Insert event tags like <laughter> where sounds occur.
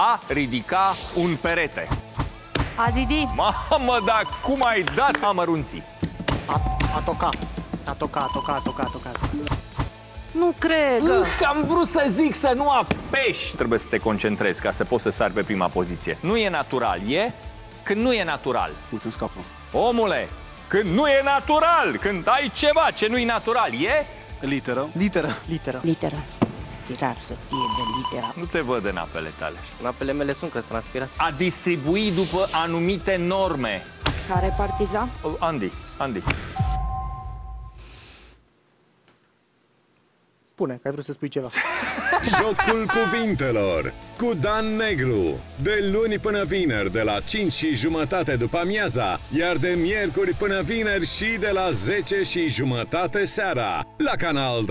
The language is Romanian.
A ridica un perete. A zidi. Mamă, dar cum ai dat amărunții? A, a toca. A toca, a toca, a toca, a toca. Nu cred că... Uh, am vrut să zic să nu apeși. Trebuie să te concentrezi ca să poți să sari pe prima poziție. Nu e natural, e când nu e natural. Uite, scapă. Omule, când nu e natural, când ai ceva ce nu e natural, e? Literă. Literă. Literă. Litera. Tirar să fie de litera. Nu te văd în apele tale. În apele mele sunt că transpirat. A distribui după anumite norme. Care partizan? Oh, Andy, Andy. Spune că ai vrut să spui ceva. <laughs> Jocul cuvintelor cu Dan Negru. De luni până vineri, de la 5 și jumătate după amiaza, iar de miercuri până vineri și de la 10 și jumătate seara, la Canal D.